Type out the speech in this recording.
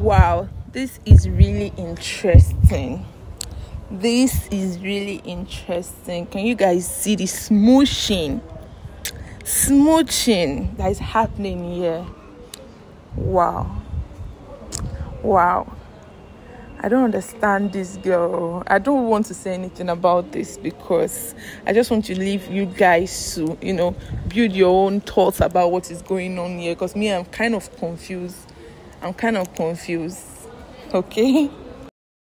wow this is really interesting this is really interesting can you guys see the smooshing smooching that is happening here wow wow I don't understand this girl. I don't want to say anything about this because I just want to leave you guys to, you know, build your own thoughts about what is going on here. Because me, I'm kind of confused. I'm kind of confused. Okay.